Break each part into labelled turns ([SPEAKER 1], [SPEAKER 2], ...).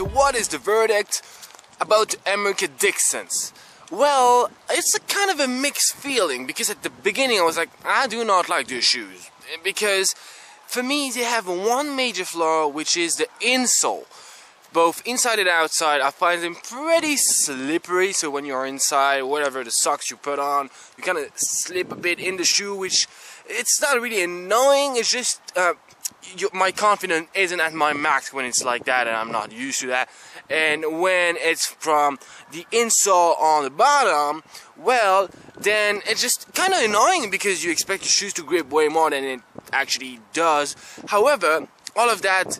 [SPEAKER 1] what is the verdict about Emerica Dickson's? Well, it's a kind of a mixed feeling because at the beginning I was like, I do not like these shoes because for me they have one major flaw which is the insole. Both inside and outside, I find them pretty slippery. So when you're inside, whatever the socks you put on, you kind of slip a bit in the shoe, which it's not really annoying. It's just uh, you, my confidence isn't at my max when it's like that and I'm not used to that. And when it's from the insole on the bottom well then it's just kind of annoying because you expect your shoes to grip way more than it actually does. However all of that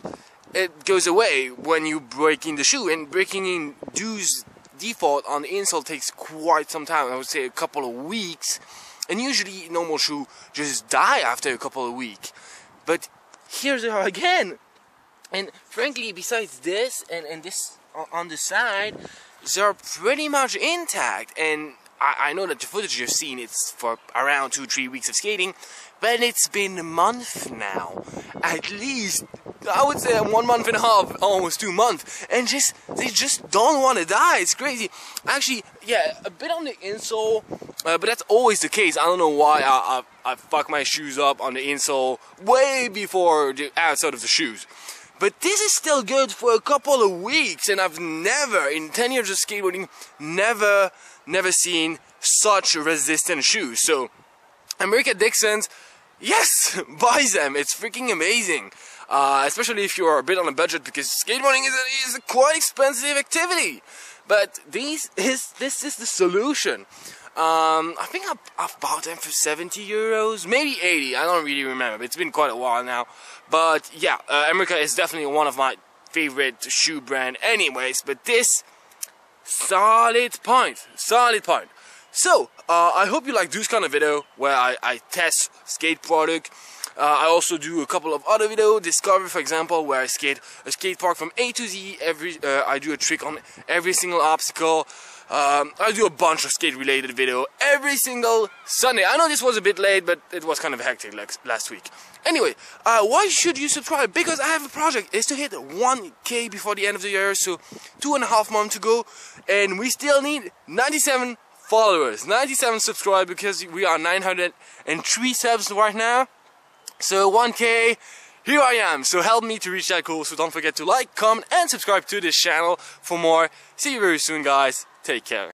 [SPEAKER 1] it goes away when you break in the shoe and breaking in do's default on the insole takes quite some time I would say a couple of weeks. And usually normal shoe just die after a couple of weeks. But here they are again. And frankly, besides this and, and this on the side, they're pretty much intact. And I, I know that the footage you've seen it's for around two, three weeks of skating, but it's been a month now. At least, I would say one month and a half, almost two months. And just, they just don't want to die. It's crazy. Actually, yeah, a bit on the insole, uh, but that's always the case. I don't know why I, I, I fuck my shoes up on the insole way before the outside of the shoes. But this is still good for a couple of weeks, and I've never, in 10 years of skateboarding, never, never seen such resistant shoes. So, Emerica Dickson's yes, buy them. It's freaking amazing. Uh, especially if you're a bit on a budget because skateboarding is a, is a quite expensive activity. But these is this is the solution. Um, I think I, I've bought them for 70 euros, maybe 80. I don't really remember. It's been quite a while now. But yeah, uh, Emerica is definitely one of my favorite shoe brand anyways. But this, solid point. Solid point. So, uh, I hope you like this kind of video where I, I test skate product. Uh, I also do a couple of other video, discovery, for example, where I skate a skate park from A to Z. Every uh, I do a trick on every single obstacle. Um, I do a bunch of skate related video every single Sunday. I know this was a bit late, but it was kind of hectic like last week. Anyway, uh, why should you subscribe? Because I have a project. It's to hit 1k before the end of the year, so two and a half months to go, and we still need 97 followers, 97 subscribers because we are 903 subs right now. So 1k, here I am. So help me to reach that goal. So don't forget to like, comment, and subscribe to this channel for more. See you very soon, guys. Take care.